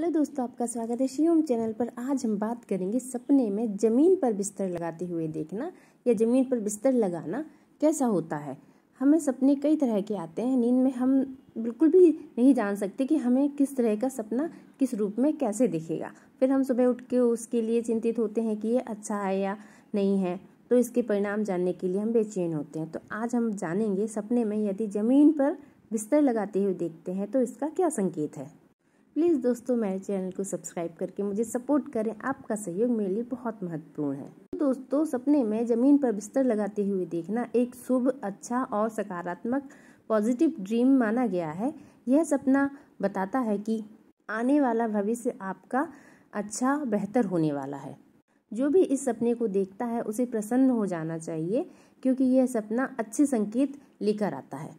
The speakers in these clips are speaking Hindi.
हेलो दोस्तों, आपका स्वागत है शिवम चैनल पर। आज हम बात करेंगे सपने में ज़मीन पर बिस्तर लगाते हुए देखना या ज़मीन पर बिस्तर लगाना कैसा होता है। हमें सपने कई तरह के आते हैं, नींद में हम बिल्कुल भी नहीं जान सकते कि हमें किस तरह का सपना किस रूप में कैसे दिखेगा। फिर हम सुबह उठ के उसके लिए चिंतित होते हैं कि ये अच्छा है या नहीं है तो इसके परिणाम जानने के लिए हम बेचैन होते हैं। तो आज हम जानेंगे सपने में यदि ज़मीन पर बिस्तर लगाते हुए देखते हैं तो इसका क्या संकेत है। प्लीज़ दोस्तों, मेरे चैनल को सब्सक्राइब करके मुझे सपोर्ट करें। आपका सहयोग मेरे लिए बहुत महत्वपूर्ण है। दोस्तों, सपने में ज़मीन पर बिस्तर लगाते हुए देखना एक शुभ अच्छा और सकारात्मक पॉजिटिव ड्रीम माना गया है। यह सपना बताता है कि आने वाला भविष्य आपका अच्छा बेहतर होने वाला है। जो भी इस सपने को देखता है, उसे प्रसन्न हो जाना चाहिए, क्योंकि यह सपना अच्छे संकेत लेकर आता है।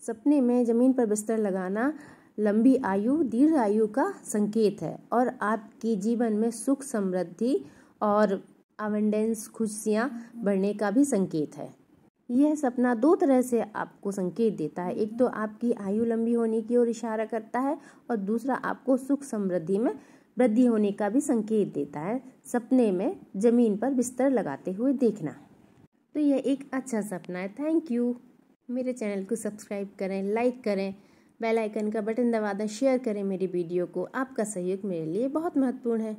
सपने में ज़मीन पर बिस्तर लगाना लंबी आयु, दीर्घ आयु का संकेत है और आपके जीवन में सुख, समृद्धि और अवेंडेंस खुशियाँ बढ़ने का भी संकेत है। यह सपना दो तरह से आपको संकेत देता है। एक तो आपकी आयु लंबी होने की ओर इशारा करता है और दूसरा आपको सुख, समृद्धि में वृद्धि होने का भी संकेत देता है। सपने में ज़मीन पर बिस्तर लगाते हुए देखना। तो यह एक अच्छा सपना है। थैंक यू मेरे चैनल को सब्सक्राइब करें लाइक करें बेल आइकन का बटन दबा दें शेयर करें मेरी वीडियो को। आपका सहयोग मेरे लिए बहुत महत्वपूर्ण है।